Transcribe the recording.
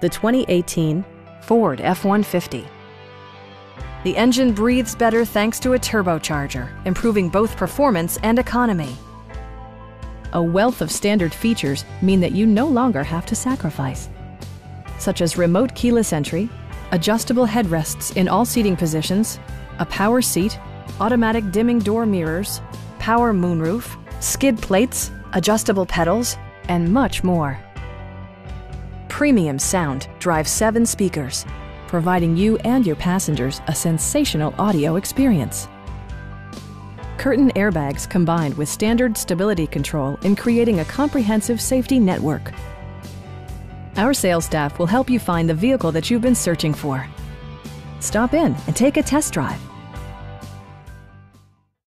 the 2018 Ford F-150. The engine breathes better thanks to a turbocharger, improving both performance and economy. A wealth of standard features mean that you no longer have to sacrifice, such as remote keyless entry, adjustable headrests in all seating positions, a power seat, automatic dimming door mirrors, power moonroof, skid plates, adjustable pedals, and much more. Premium sound drives seven speakers, providing you and your passengers a sensational audio experience. Curtain airbags combined with standard stability control in creating a comprehensive safety network. Our sales staff will help you find the vehicle that you've been searching for. Stop in and take a test drive.